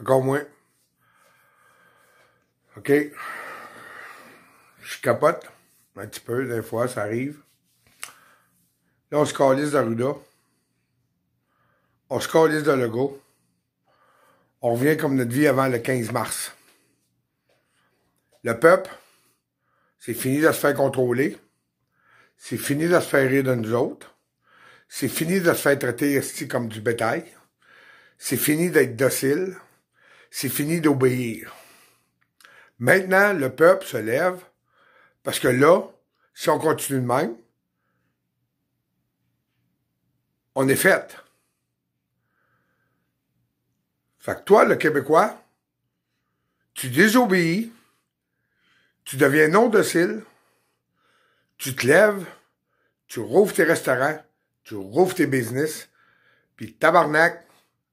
Encore moins. OK. Je capote. Un petit peu, des fois, ça arrive. Là, on se calisse d'Arruda. On se calisse de Lego. On revient comme notre vie avant le 15 mars. Le peuple, c'est fini de se faire contrôler. C'est fini de se faire rire de nous autres. C'est fini de se faire traiter ici comme du bétail. C'est fini d'être docile. C'est fini d'obéir. Maintenant, le peuple se lève parce que là, si on continue de même, on est fait. Fait que toi, le Québécois, tu désobéis, tu deviens non docile, tu te lèves, tu rouvres tes restaurants, tu rouvres tes business, puis tabarnak,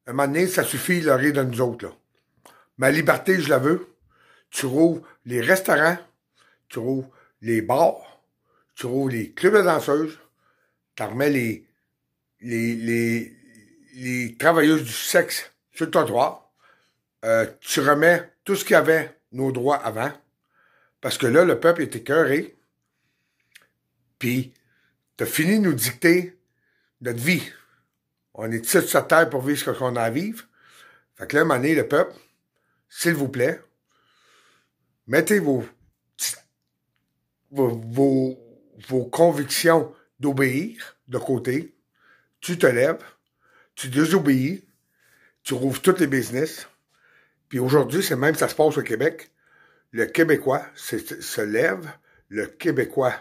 un moment donné, ça suffit le rire de nous autres, là. Ma liberté, je la veux. Tu rouvres les restaurants, tu rouvres les bars, tu rouvres les clubs de danseuses, tu remets les, les, travailleuses du sexe sur le trottoir, euh, tu remets tout ce qu'il y avait nos droits avant, parce que là, le peuple était écœuré, puis t'as fini de nous dicter notre vie. On est ici sur terre pour vivre ce qu'on a à vivre? Fait que là, à le peuple, s'il vous plaît, mettez vos, vos, convictions d'obéir de côté. Tu te lèves, tu désobéis, tu rouvres tous les business. Puis aujourd'hui, c'est même ça se passe au Québec. Le Québécois se lève, le Québécois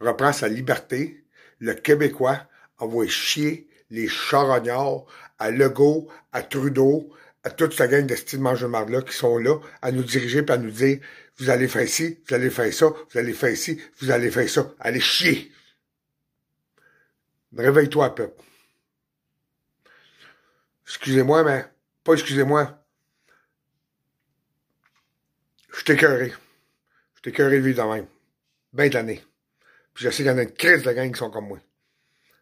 reprend sa liberté, le Québécois envoie chier les charognards à Legault, à Trudeau, à toute sa gang de style mange là qui sont là à nous diriger et à nous dire vous allez faire ci, vous allez faire ça, vous allez faire ci, vous allez faire ça. Allez chier. Réveille-toi, peuple. Excusez-moi, mais pas excusez-moi. Je t'ai cœuré. Je t'ai cœuré de vivre de même. Ben l'année. Puis je sais qu'il y en a une crise de gang qui sont comme moi.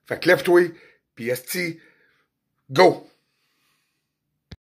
Fait que lève-toi, puis esti, go!